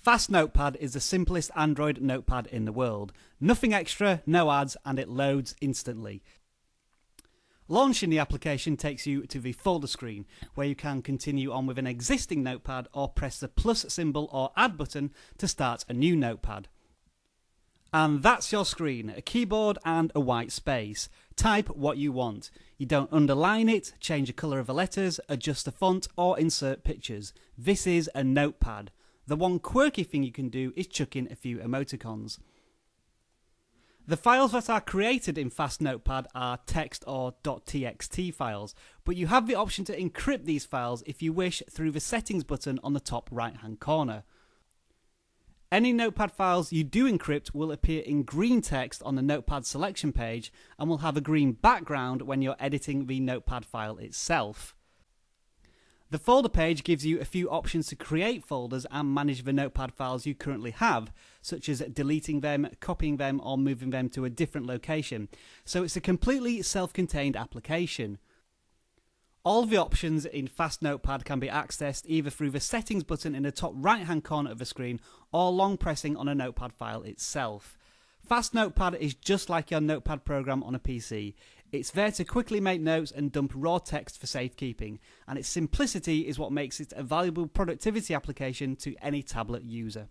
Fast Notepad is the simplest Android notepad in the world. Nothing extra, no ads, and it loads instantly. Launching the application takes you to the folder screen, where you can continue on with an existing notepad or press the plus symbol or add button to start a new notepad. And that's your screen a keyboard and a white space. Type what you want. You don't underline it, change the colour of the letters, adjust the font, or insert pictures. This is a notepad. The one quirky thing you can do is chuck in a few emoticons. The files that are created in Fast Notepad are text or .txt files, but you have the option to encrypt these files if you wish through the settings button on the top right hand corner. Any Notepad files you do encrypt will appear in green text on the Notepad selection page and will have a green background when you're editing the Notepad file itself. The folder page gives you a few options to create folders and manage the notepad files you currently have, such as deleting them, copying them, or moving them to a different location. So it's a completely self contained application. All the options in Fast Notepad can be accessed either through the settings button in the top right hand corner of the screen or long pressing on a notepad file itself. Fast Notepad is just like your notepad program on a PC. It's there to quickly make notes and dump raw text for safekeeping, and its simplicity is what makes it a valuable productivity application to any tablet user.